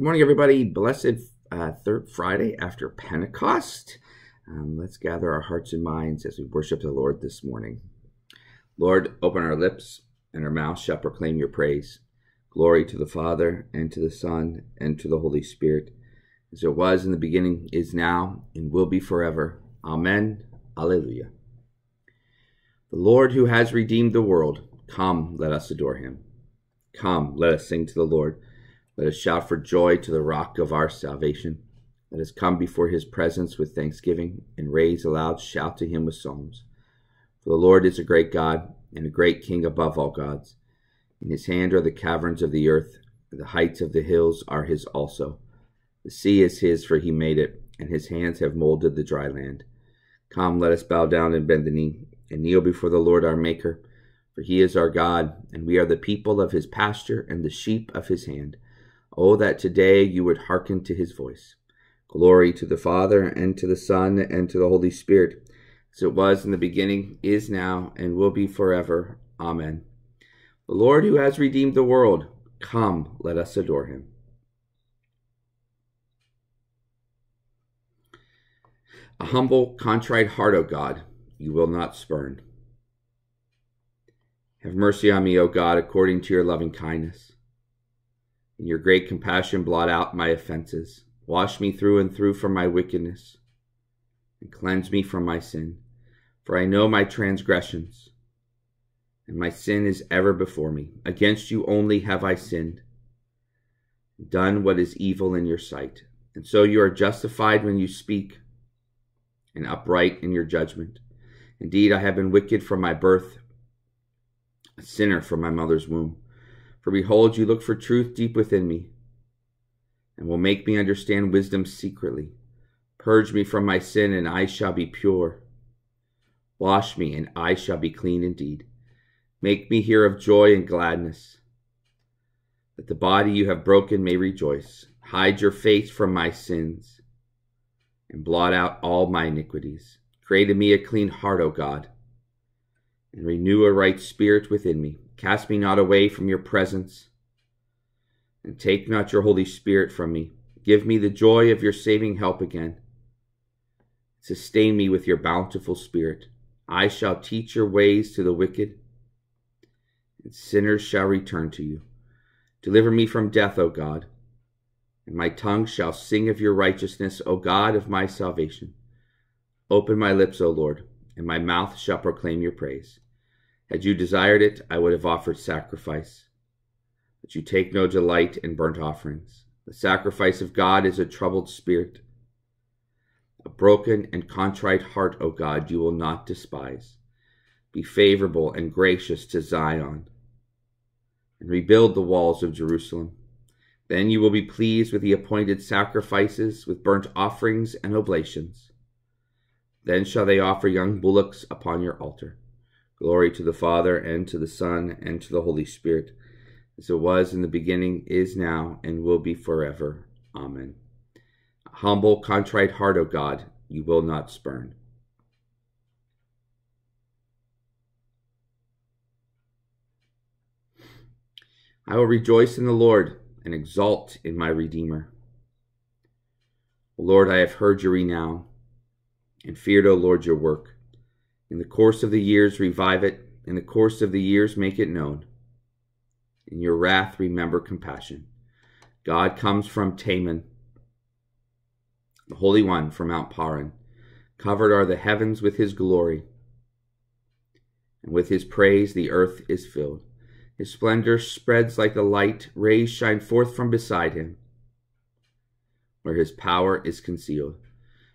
Good morning, everybody. Blessed uh, third Friday after Pentecost. Um, let's gather our hearts and minds as we worship the Lord this morning. Lord, open our lips, and our mouths shall proclaim your praise. Glory to the Father, and to the Son, and to the Holy Spirit, as it was in the beginning, is now, and will be forever. Amen. Alleluia. The Lord who has redeemed the world, come, let us adore him. Come, let us sing to the Lord. Let us shout for joy to the rock of our salvation. Let us come before his presence with thanksgiving and raise a loud shout to him with psalms. For the Lord is a great God and a great King above all gods. In his hand are the caverns of the earth, the heights of the hills are his also. The sea is his, for he made it, and his hands have molded the dry land. Come, let us bow down and bend the knee, and kneel before the Lord our Maker. For he is our God, and we are the people of his pasture and the sheep of his hand. Oh, that today you would hearken to his voice. Glory to the Father, and to the Son, and to the Holy Spirit, as it was in the beginning, is now, and will be forever. Amen. The Lord who has redeemed the world, come, let us adore him. A humble, contrite heart, O God, you will not spurn. Have mercy on me, O God, according to your loving kindness. Your great compassion, blot out my offenses. Wash me through and through from my wickedness, and cleanse me from my sin. For I know my transgressions, and my sin is ever before me. Against you only have I sinned, done what is evil in your sight. And so you are justified when you speak, and upright in your judgment. Indeed, I have been wicked from my birth, a sinner from my mother's womb. For behold, you look for truth deep within me, and will make me understand wisdom secretly. Purge me from my sin, and I shall be pure. Wash me, and I shall be clean indeed. Make me hear of joy and gladness, that the body you have broken may rejoice. Hide your face from my sins, and blot out all my iniquities. Create in me a clean heart, O God, and renew a right spirit within me. Cast me not away from your presence, and take not your Holy Spirit from me. Give me the joy of your saving help again. Sustain me with your bountiful Spirit. I shall teach your ways to the wicked, and sinners shall return to you. Deliver me from death, O God, and my tongue shall sing of your righteousness, O God of my salvation. Open my lips, O Lord, and my mouth shall proclaim your praise. Had you desired it, I would have offered sacrifice. But you take no delight in burnt offerings. The sacrifice of God is a troubled spirit. A broken and contrite heart, O God, you will not despise. Be favorable and gracious to Zion, and rebuild the walls of Jerusalem. Then you will be pleased with the appointed sacrifices, with burnt offerings and oblations. Then shall they offer young bullocks upon your altar. Glory to the Father, and to the Son, and to the Holy Spirit, as it was in the beginning, is now, and will be forever. Amen. Humble, contrite heart, O God, you will not spurn. I will rejoice in the Lord and exult in my Redeemer. Lord, I have heard your renown and feared, O Lord, your work. In the course of the years, revive it. In the course of the years, make it known. In your wrath, remember compassion. God comes from Teman, the Holy One from Mount Paran. Covered are the heavens with his glory, and with his praise the earth is filled. His splendor spreads like the light, rays shine forth from beside him, where his power is concealed.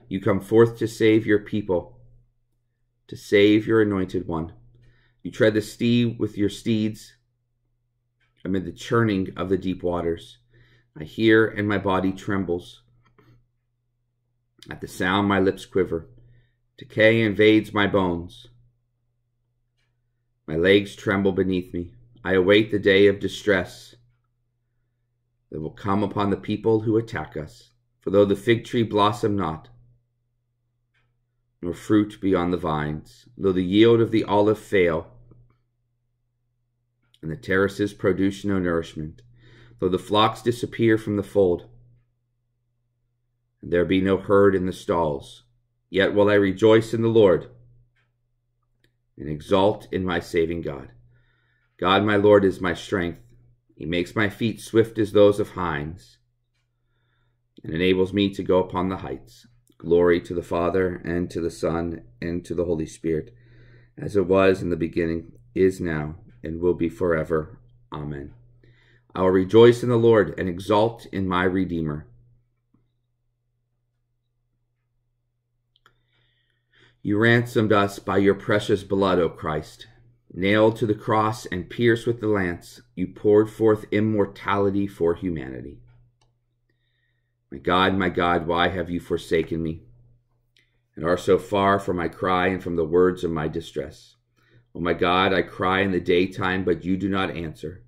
You come forth to save your people to save your anointed one. You tread the steed with your steeds amid the churning of the deep waters. I hear and my body trembles. At the sound, my lips quiver. Decay invades my bones. My legs tremble beneath me. I await the day of distress that will come upon the people who attack us. For though the fig tree blossom not, nor fruit be on the vines, though the yield of the olive fail, and the terraces produce no nourishment, though the flocks disappear from the fold, and there be no herd in the stalls. Yet will I rejoice in the Lord and exult in my saving God. God, my Lord, is my strength. He makes my feet swift as those of hinds and enables me to go upon the heights. Glory to the Father, and to the Son, and to the Holy Spirit, as it was in the beginning, is now, and will be forever. Amen. I will rejoice in the Lord and exult in my Redeemer. You ransomed us by your precious blood, O Christ. Nailed to the cross and pierced with the lance, you poured forth immortality for humanity. My God, my God, why have you forsaken me? And are so far from my cry and from the words of my distress. O my God, I cry in the daytime, but you do not answer.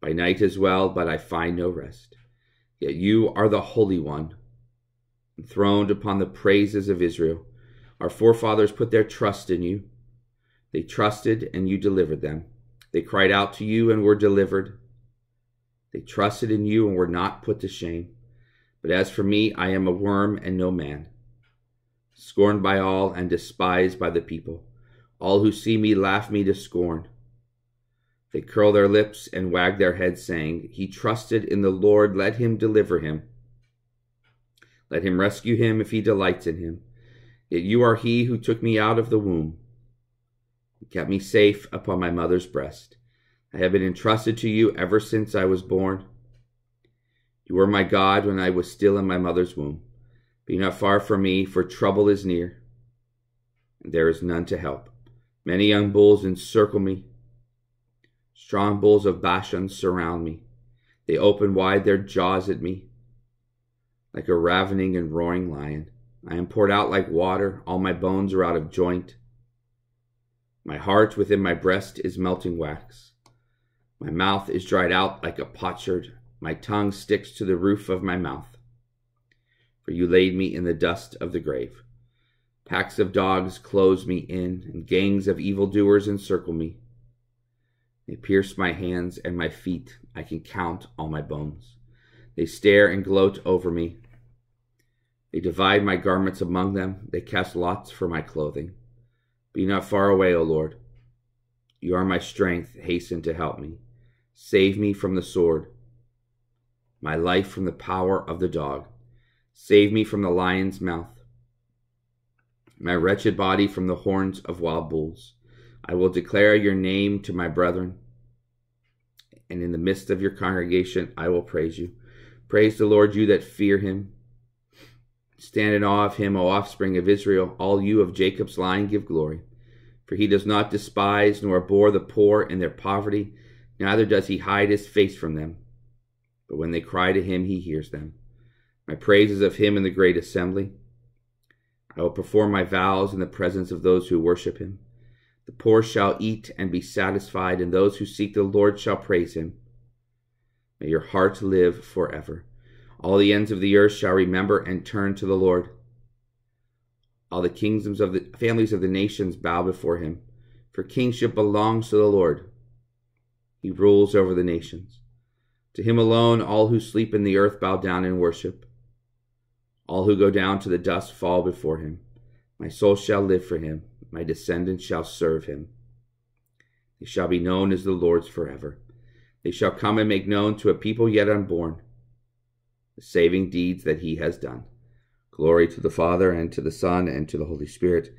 By night as well, but I find no rest. Yet you are the Holy One, enthroned upon the praises of Israel. Our forefathers put their trust in you. They trusted, and you delivered them. They cried out to you and were delivered. They trusted in you and were not put to shame. But as for me, I am a worm and no man, scorned by all and despised by the people. All who see me laugh me to scorn. They curl their lips and wag their heads, saying, He trusted in the Lord, let him deliver him. Let him rescue him if he delights in him. Yet you are he who took me out of the womb, and kept me safe upon my mother's breast. I have been entrusted to you ever since I was born. You were my God when I was still in my mother's womb. Be not far from me, for trouble is near, and there is none to help. Many young bulls encircle me. Strong bulls of Bashan surround me. They open wide their jaws at me, like a ravening and roaring lion. I am poured out like water, all my bones are out of joint. My heart within my breast is melting wax. My mouth is dried out like a potsherd, my tongue sticks to the roof of my mouth. For you laid me in the dust of the grave. Packs of dogs close me in, and gangs of evildoers encircle me. They pierce my hands and my feet. I can count all my bones. They stare and gloat over me. They divide my garments among them. They cast lots for my clothing. Be not far away, O Lord. You are my strength. Hasten to help me. Save me from the sword, my life from the power of the dog. Save me from the lion's mouth, my wretched body from the horns of wild bulls. I will declare your name to my brethren, and in the midst of your congregation I will praise you. Praise the Lord, you that fear him Stand in awe of him, O offspring of Israel. All you of Jacob's line give glory. For he does not despise nor abhor the poor in their poverty, neither does he hide his face from them. But when they cry to him, he hears them. My praise is of him in the great assembly. I will perform my vows in the presence of those who worship him. The poor shall eat and be satisfied, and those who seek the Lord shall praise him. May your heart live forever. All the ends of the earth shall remember and turn to the Lord. All the kingdoms of the families of the nations bow before him, for kingship belongs to the Lord. He rules over the nations. To him alone all who sleep in the earth bow down and worship. All who go down to the dust fall before him. My soul shall live for him, my descendants shall serve him. They shall be known as the Lord's forever. They shall come and make known to a people yet unborn the saving deeds that he has done. Glory to the Father, and to the Son, and to the Holy Spirit,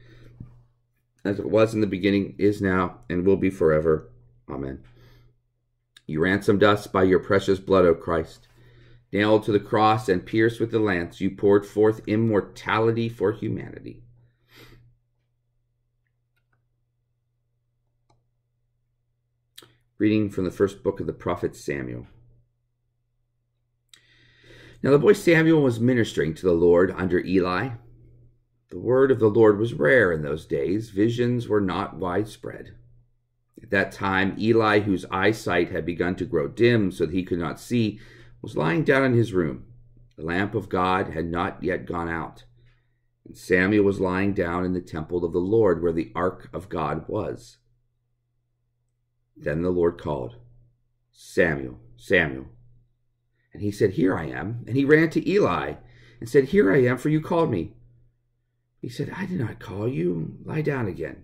as it was in the beginning, is now, and will be forever. Amen. You ransomed us by your precious blood, O Christ. Nailed to the cross and pierced with the lance, you poured forth immortality for humanity. Reading from the first book of the prophet Samuel. Now the boy Samuel was ministering to the Lord under Eli. The word of the Lord was rare in those days, visions were not widespread. At that time, Eli, whose eyesight had begun to grow dim so that he could not see, was lying down in his room. The lamp of God had not yet gone out. And Samuel was lying down in the temple of the Lord where the ark of God was. Then the Lord called, Samuel, Samuel. And he said, Here I am. And he ran to Eli and said, Here I am, for you called me. He said, I did not call you. Lie down again.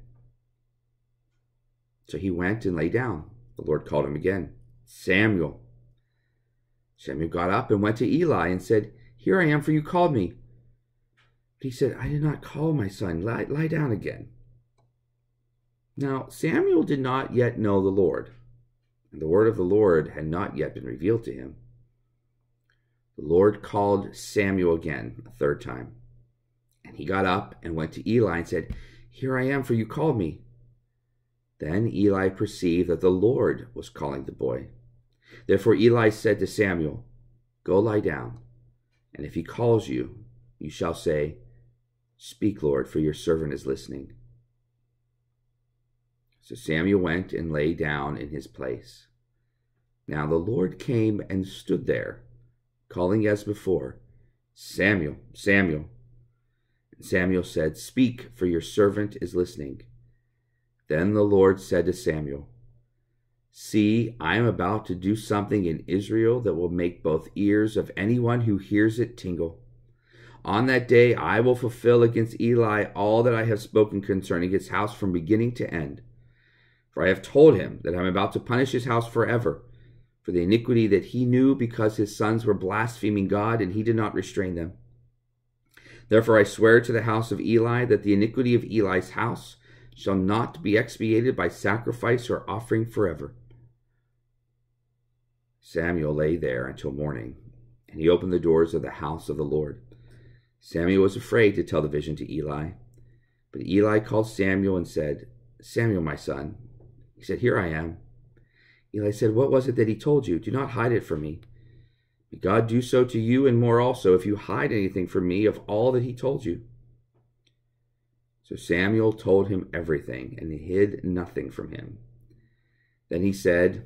So he went and lay down. The Lord called him again, Samuel. Samuel got up and went to Eli and said, Here I am, for you called me. But he said, I did not call my son. Lie, lie down again. Now Samuel did not yet know the Lord, and the word of the Lord had not yet been revealed to him. The Lord called Samuel again a third time. And he got up and went to Eli and said, Here I am, for you called me. Then Eli perceived that the Lord was calling the boy. Therefore Eli said to Samuel, Go lie down, and if he calls you, you shall say, Speak, Lord, for your servant is listening. So Samuel went and lay down in his place. Now the Lord came and stood there, calling as before, Samuel, Samuel. And Samuel said, Speak, for your servant is listening. Then the Lord said to Samuel, See, I am about to do something in Israel that will make both ears of anyone who hears it tingle. On that day I will fulfill against Eli all that I have spoken concerning his house from beginning to end. For I have told him that I am about to punish his house forever for the iniquity that he knew because his sons were blaspheming God and he did not restrain them. Therefore I swear to the house of Eli that the iniquity of Eli's house shall not be expiated by sacrifice or offering forever. Samuel lay there until morning, and he opened the doors of the house of the Lord. Samuel was afraid to tell the vision to Eli. But Eli called Samuel and said, Samuel, my son. He said, Here I am. Eli said, What was it that he told you? Do not hide it from me. May God do so to you and more also if you hide anything from me of all that he told you. So Samuel told him everything and hid nothing from him. Then he said,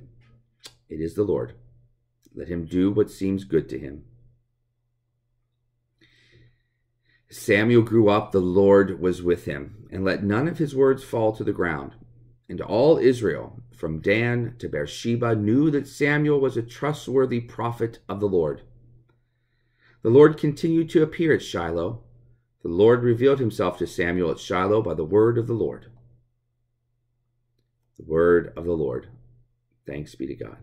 It is the Lord. Let him do what seems good to him. Samuel grew up, the Lord was with him, and let none of his words fall to the ground. And all Israel, from Dan to Beersheba, knew that Samuel was a trustworthy prophet of the Lord. The Lord continued to appear at Shiloh. The Lord revealed himself to Samuel at Shiloh by the word of the Lord. The word of the Lord. Thanks be to God.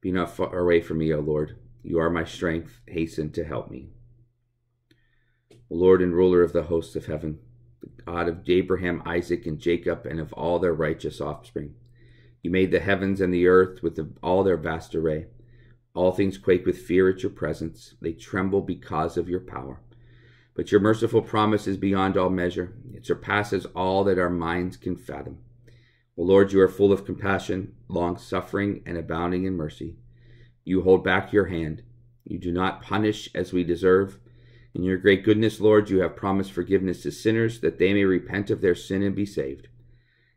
Be not far away from me, O Lord. You are my strength. Hasten to help me. Lord and ruler of the hosts of heaven, the God of Abraham, Isaac, and Jacob, and of all their righteous offspring. You made the heavens and the earth with the, all their vast array. All things quake with fear at your presence. They tremble because of your power. But your merciful promise is beyond all measure. It surpasses all that our minds can fathom. O Lord, you are full of compassion, long suffering, and abounding in mercy. You hold back your hand. You do not punish as we deserve in your great goodness, Lord, you have promised forgiveness to sinners that they may repent of their sin and be saved.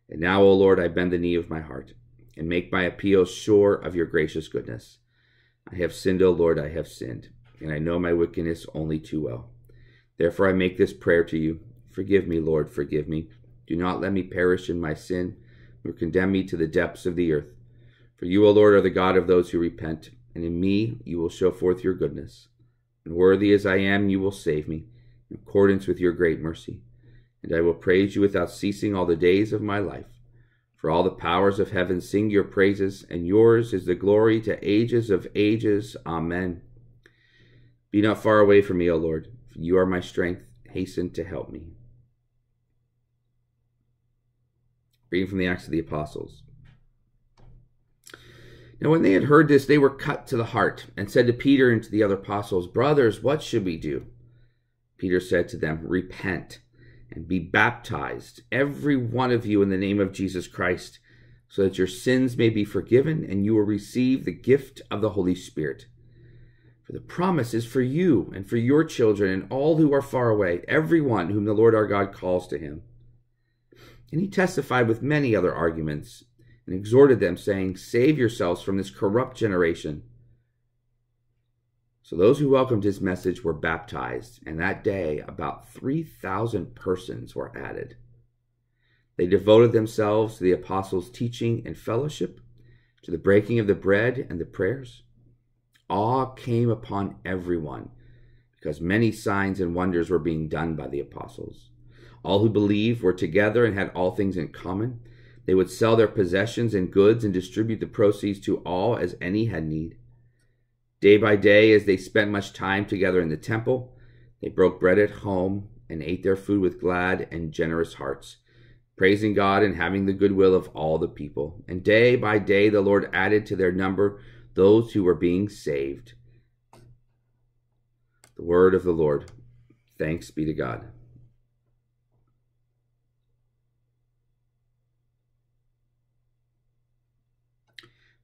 And now, O Lord, I bend the knee of my heart and make my appeal sure of your gracious goodness. I have sinned, O Lord, I have sinned, and I know my wickedness only too well. Therefore, I make this prayer to you Forgive me, Lord, forgive me. Do not let me perish in my sin, nor condemn me to the depths of the earth. For you, O Lord, are the God of those who repent, and in me you will show forth your goodness and worthy as I am, you will save me, in accordance with your great mercy. And I will praise you without ceasing all the days of my life. For all the powers of heaven sing your praises, and yours is the glory to ages of ages. Amen. Be not far away from me, O Lord, for you are my strength. Hasten to help me. Reading from the Acts of the Apostles. Now, when they had heard this, they were cut to the heart and said to Peter and to the other apostles, Brothers, what should we do? Peter said to them, Repent and be baptized, every one of you, in the name of Jesus Christ, so that your sins may be forgiven and you will receive the gift of the Holy Spirit. For the promise is for you and for your children and all who are far away, everyone whom the Lord our God calls to him. And he testified with many other arguments and exhorted them, saying, Save yourselves from this corrupt generation. So those who welcomed his message were baptized, and that day about 3,000 persons were added. They devoted themselves to the apostles' teaching and fellowship, to the breaking of the bread and the prayers. awe came upon everyone because many signs and wonders were being done by the apostles. All who believed were together and had all things in common. They would sell their possessions and goods and distribute the proceeds to all as any had need. Day by day, as they spent much time together in the temple, they broke bread at home and ate their food with glad and generous hearts, praising God and having the goodwill of all the people. And day by day, the Lord added to their number those who were being saved. The word of the Lord. Thanks be to God.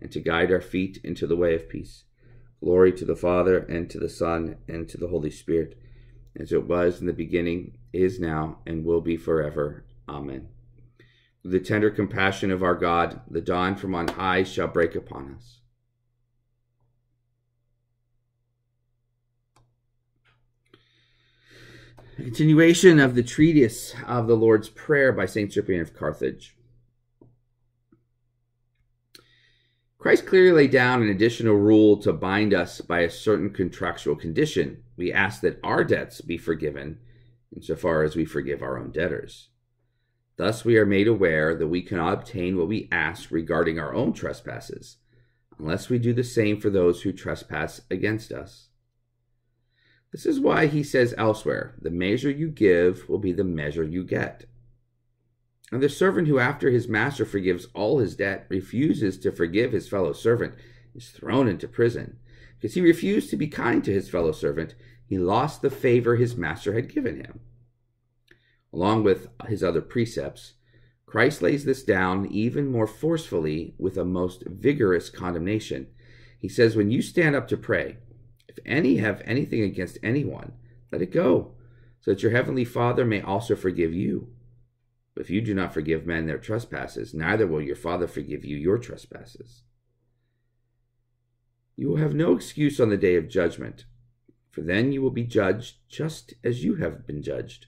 and to guide our feet into the way of peace. Glory to the Father, and to the Son, and to the Holy Spirit, as it was in the beginning, is now, and will be forever. Amen. The tender compassion of our God, the dawn from on high shall break upon us. continuation of the treatise of the Lord's Prayer by St. Cyprian of Carthage. Christ clearly laid down an additional rule to bind us by a certain contractual condition. We ask that our debts be forgiven insofar as we forgive our own debtors. Thus, we are made aware that we cannot obtain what we ask regarding our own trespasses unless we do the same for those who trespass against us. This is why he says elsewhere, The measure you give will be the measure you get. And the servant who, after his master forgives all his debt, refuses to forgive his fellow servant, is thrown into prison. Because he refused to be kind to his fellow servant, he lost the favor his master had given him. Along with his other precepts, Christ lays this down even more forcefully with a most vigorous condemnation. He says, When you stand up to pray, if any have anything against anyone, let it go, so that your heavenly Father may also forgive you. But if you do not forgive men their trespasses, neither will your Father forgive you your trespasses. You will have no excuse on the day of judgment, for then you will be judged just as you have been judged,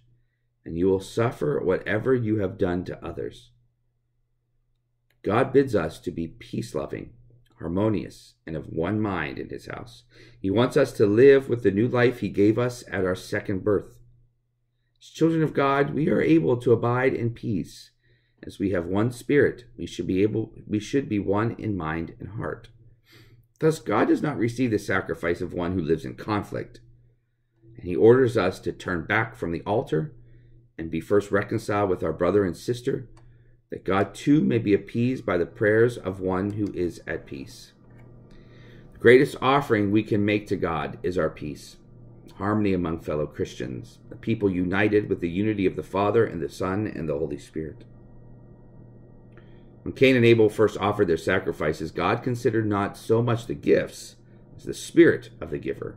and you will suffer whatever you have done to others. God bids us to be peace loving, harmonious, and of one mind in his house. He wants us to live with the new life he gave us at our second birth. As children of God, we are able to abide in peace. As we have one spirit, we should be able we should be one in mind and heart. Thus God does not receive the sacrifice of one who lives in conflict. And he orders us to turn back from the altar and be first reconciled with our brother and sister, that God too may be appeased by the prayers of one who is at peace. The greatest offering we can make to God is our peace harmony among fellow Christians, a people united with the unity of the Father and the Son and the Holy Spirit. When Cain and Abel first offered their sacrifices, God considered not so much the gifts as the spirit of the giver.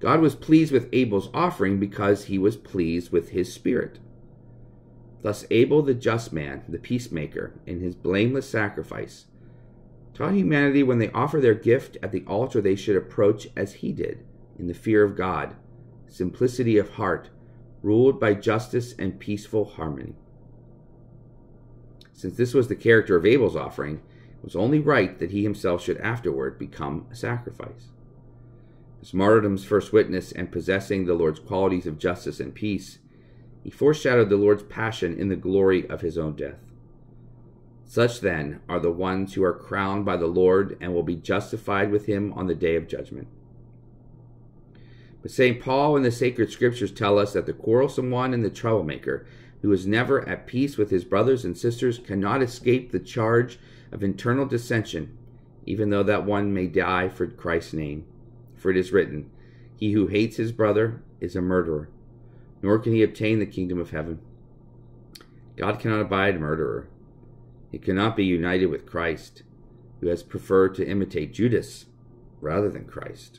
God was pleased with Abel's offering because he was pleased with his spirit. Thus, Abel, the just man, the peacemaker, in his blameless sacrifice, taught humanity when they offer their gift at the altar, they should approach as he did in the fear of God, simplicity of heart, ruled by justice and peaceful harmony. Since this was the character of Abel's offering, it was only right that he himself should afterward become a sacrifice. As martyrdom's first witness and possessing the Lord's qualities of justice and peace, he foreshadowed the Lord's passion in the glory of his own death. Such then are the ones who are crowned by the Lord and will be justified with him on the day of judgment. But St. Paul and the sacred scriptures tell us that the quarrelsome one and the troublemaker, who is never at peace with his brothers and sisters, cannot escape the charge of internal dissension, even though that one may die for Christ's name. For it is written, He who hates his brother is a murderer, nor can he obtain the kingdom of heaven. God cannot abide a murderer. He cannot be united with Christ, who has preferred to imitate Judas rather than Christ.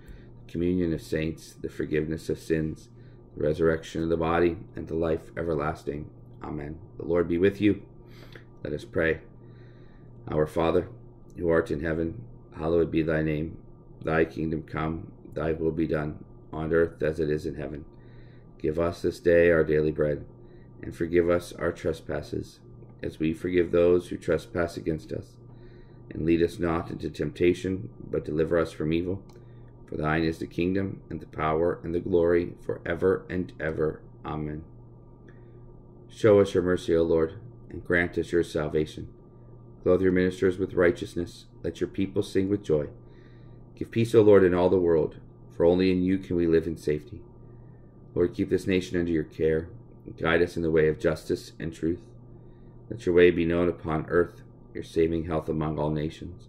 communion of saints, the forgiveness of sins, the resurrection of the body, and the life everlasting. Amen. The Lord be with you. Let us pray. Our Father, who art in heaven, hallowed be thy name. Thy kingdom come, thy will be done, on earth as it is in heaven. Give us this day our daily bread, and forgive us our trespasses, as we forgive those who trespass against us. And lead us not into temptation, but deliver us from evil. For thine is the kingdom, and the power, and the glory, for ever and ever. Amen. Show us your mercy, O Lord, and grant us your salvation. Clothe your ministers with righteousness. Let your people sing with joy. Give peace, O Lord, in all the world, for only in you can we live in safety. Lord, keep this nation under your care, and guide us in the way of justice and truth. Let your way be known upon earth, your saving health among all nations.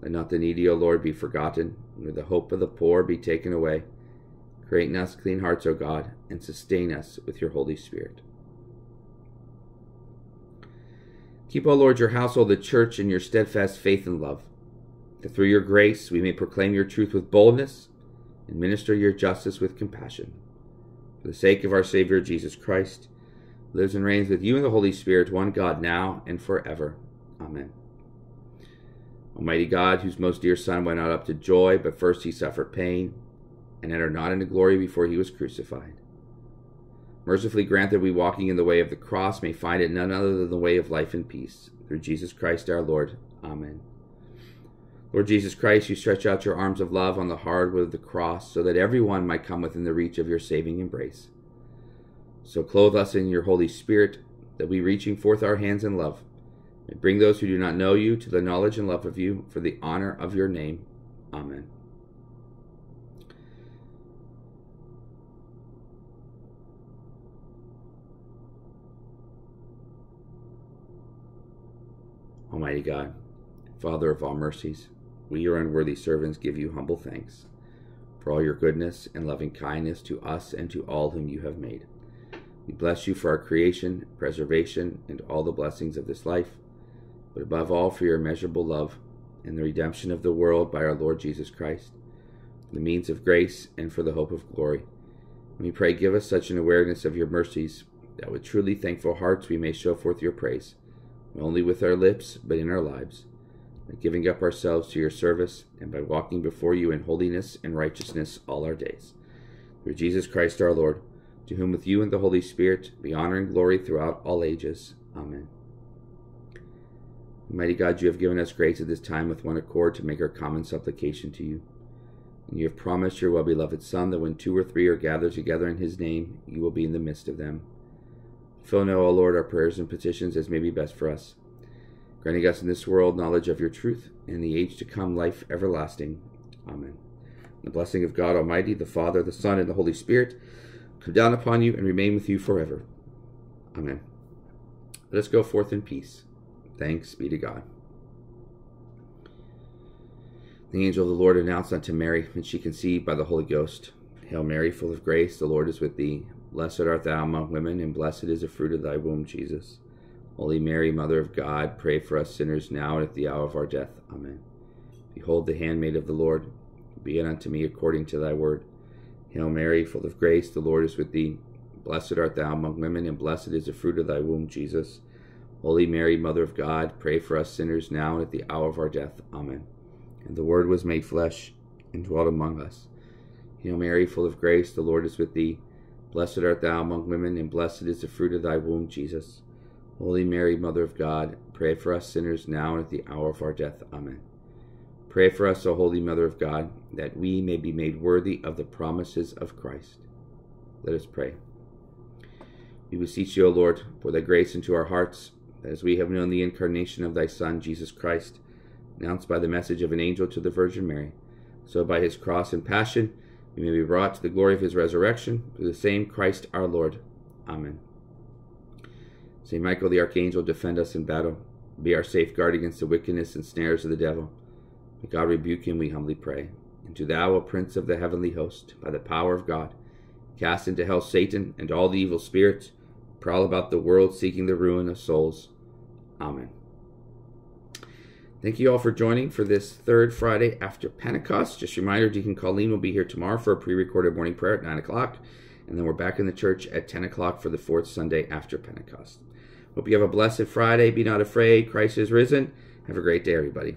Let not the needy, O Lord, be forgotten, nor the hope of the poor be taken away. Create in us clean hearts, O God, and sustain us with your Holy Spirit. Keep, O Lord, your household, the church, in your steadfast faith and love, that through your grace we may proclaim your truth with boldness and minister your justice with compassion. For the sake of our Savior Jesus Christ, lives and reigns with you in the Holy Spirit, one God, now and forever. Amen. Almighty God, whose most dear Son went out up to joy, but first he suffered pain, and entered not into glory before he was crucified. Mercifully grant that we, walking in the way of the cross, may find it none other than the way of life and peace. Through Jesus Christ our Lord. Amen. Lord Jesus Christ, you stretch out your arms of love on the hard wood of the cross, so that everyone might come within the reach of your saving embrace. So clothe us in your Holy Spirit, that we, reaching forth our hands in love, and bring those who do not know you to the knowledge and love of you for the honor of your name. Amen. Almighty God, Father of all mercies, we, your unworthy servants, give you humble thanks for all your goodness and loving kindness to us and to all whom you have made. We bless you for our creation, preservation, and all the blessings of this life but above all for your immeasurable love and the redemption of the world by our Lord Jesus Christ, for the means of grace and for the hope of glory. And we pray, give us such an awareness of your mercies that with truly thankful hearts we may show forth your praise, not only with our lips, but in our lives, by giving up ourselves to your service and by walking before you in holiness and righteousness all our days. Through Jesus Christ our Lord, to whom with you and the Holy Spirit be honor and glory throughout all ages. Amen. Mighty God, you have given us grace at this time with one accord to make our common supplication to you. And you have promised your well beloved Son that when two or three are gathered together in his name, you will be in the midst of them. Fill now, O Lord, our prayers and petitions as may be best for us, granting us in this world knowledge of your truth, and in the age to come life everlasting. Amen. The blessing of God Almighty, the Father, the Son, and the Holy Spirit come down upon you and remain with you forever. Amen. Let us go forth in peace. Thanks be to God. The angel of the Lord announced unto Mary, and she conceived by the Holy Ghost. Hail Mary, full of grace, the Lord is with thee. Blessed art thou among women, and blessed is the fruit of thy womb, Jesus. Holy Mary, Mother of God, pray for us sinners now and at the hour of our death. Amen. Behold the handmaid of the Lord. Be it unto me according to thy word. Hail Mary, full of grace, the Lord is with thee. Blessed art thou among women, and blessed is the fruit of thy womb, Jesus. Holy Mary, Mother of God, pray for us sinners now and at the hour of our death. Amen. And the Word was made flesh and dwelt among us. Hail Mary, full of grace, the Lord is with thee. Blessed art thou among women, and blessed is the fruit of thy womb, Jesus. Holy Mary, Mother of God, pray for us sinners now and at the hour of our death. Amen. Pray for us, O Holy Mother of God, that we may be made worthy of the promises of Christ. Let us pray. We beseech you, O Lord, pour thy grace into our hearts, as we have known the incarnation of thy Son, Jesus Christ, announced by the message of an angel to the Virgin Mary, so by his cross and passion we may be brought to the glory of his resurrection through the same Christ our Lord. Amen. Saint Michael the Archangel, defend us in battle. Be our safeguard against the wickedness and snares of the devil. May God rebuke him, we humbly pray. And to thou, O Prince of the heavenly host, by the power of God, cast into hell Satan and all the evil spirits, prowl about the world seeking the ruin of souls. Amen. Thank you all for joining for this third Friday after Pentecost. Just a reminder, Deacon Colleen will be here tomorrow for a pre-recorded morning prayer at 9 o'clock, and then we're back in the church at 10 o'clock for the fourth Sunday after Pentecost. Hope you have a blessed Friday. Be not afraid. Christ is risen. Have a great day, everybody.